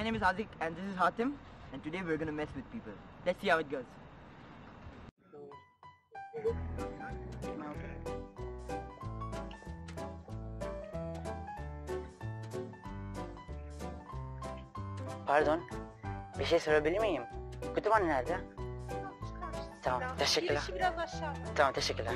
my name is Azik and this is Hatim and today we're gonna mess with people. Let's see how it goes. Pardon. Bir şey sorabilir miyim? Kütüphane nerede? Tamam, teşekkürler. Girişi biraz aşağı. Tamam teşekkürler.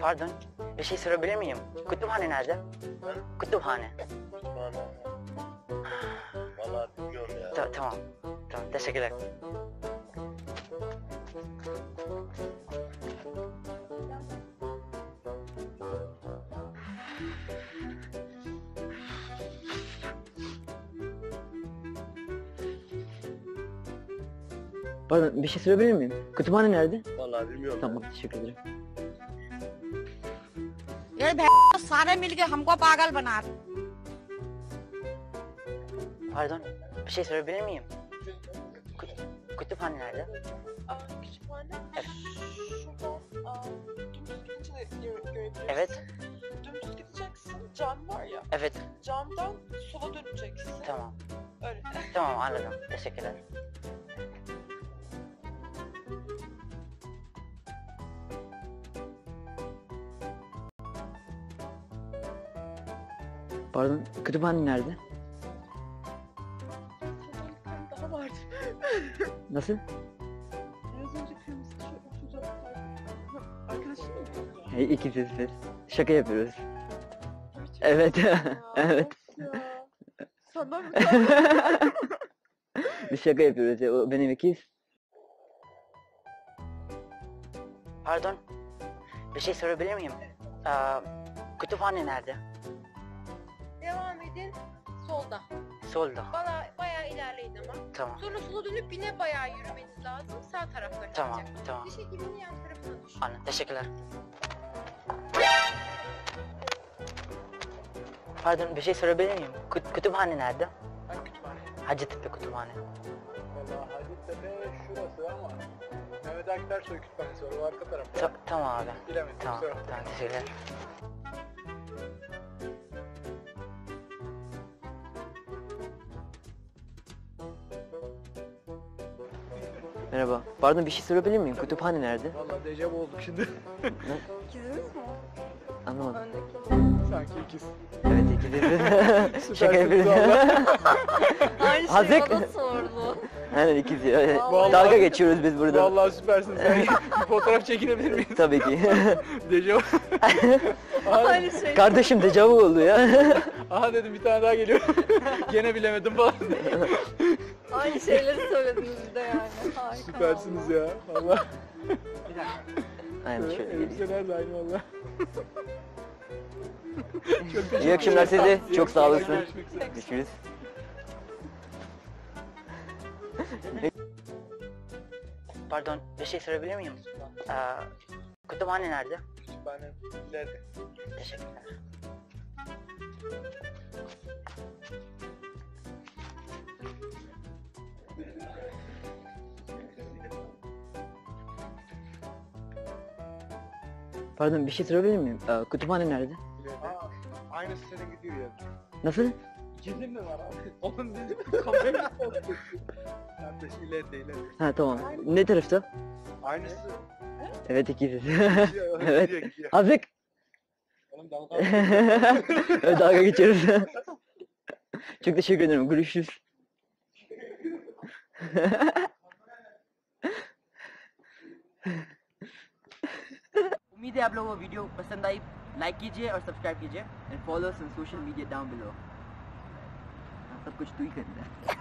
Pardon. Bir şey sorabilir miyim? Kütüphane nerede? Kütüphane. Valla bilmiyorum ya. Ta- tamam. Tamam teşekkürler. Pardon bir şey sorabilir miyim? Kütüphane nerede? Valla bilmiyorum. Tamam teşekkür ederim. ये भैंस सारे मिलके हमको पागल बना रहे Pardon. Bir şey sorabilir miyim? Kü- kütüphane nerede? Aa, kütüphane şuradan aa, dümdüz gidince de gö- görebilirsin. Evet. Dümdüz gideceksin, cam var ya, Evet. camdan sola döneceksin. Tamam. Öyle. Tamam anladım. Teşekkürler. Pardon kütüphane nerede? Daha vardı. Nasıl? Biraz önce kırmızı. Arkadaşın mı? Biz. Şaka yapıyoruz. Gerçekten Evet. ya, evet. of ya. Senden bir tane. Biz şaka yapıyoruz ya. O benim ikiz. Pardon. Bir şey sorabilir miyim? Aa, kütüphane nerede? Devam edin. Solda. Solda. Bana bayağı ilerleyin ama. Tamam. Sonra sola dönüp yine bayağı yürümeniz lazım. Sağ tarafta Tamam. kalacak. Tamam. Diş hekiminin yan tarafına düş. Anladım. Teşekkürler. Pardon bir şey sorabilir miyim? Kü- kütüphane nerede? Hangi kütüphane? Hacettepe kütüphane. Valla Hacettepe şurası ama Mehmet Akif Ersoy kütüphanesi var o arka tarafta. Ta- tamam abi. Bilemedim Tamam. kusura bakma. Tamam teşekkürler. Merhaba. Pardon bir şey sorabilir miyim? Kütüphane nerede? Valla dejavu olduk şimdi. İkiziniz mi? Anlamadım. Öndeki. Sanki ikiz. Evet ikiziz. Şaka valla. Aynı şeyi Hazık. bana sordu. Aynen ikiz ya. Vallahi- Dalga geçiyoruz biz burada. Valla süpersiniz. Yani bir fotoğraf çekinebilir miyiz? Tabii ki. Dejavu. aha, Aynı şey. Kardeşim dejavu oldu ya. aha dedim bir tane daha geliyor. Gene bilemedim falan. Aynı şeyleri söylediniz bir de yani. Harika. Süpersiniz ya. Valla. Aynen şöyle geleyim. Elbiseler de aynı valla. Çok teşekkür İyi akşamlar ederim. size. İyi Çok sağ akşamlar, olasın. Görüşmek üzere. Görüşürüz. Pardon bir şey sorabilir miyim? Aa, kütüphane nerede? Kütüphane ileride. Teşekkürler. Pardon bir şey sorabilir miyim? Aa, kütüphane nerede? Aa, aynısı senin gidiyor ya. Nasıl? İkizim mi var abi? Onun bizim kafayı Kardeş ileride ileride. Ha tamam. Ne tarafta? Aynısı. Evet. Gidiyor, Evet. gidiyor, gidiyor. Azık. Oğlum dalga Evet, Dalga geçiyoruz. Çok teşekkür ederim. Görüşürüz. उम्मीद है आप लोगों को वीडियो पसंद आई। लाइक कीजिए और subscribe कीजिए। And follow social media down below सब कुछ तू ही करना है।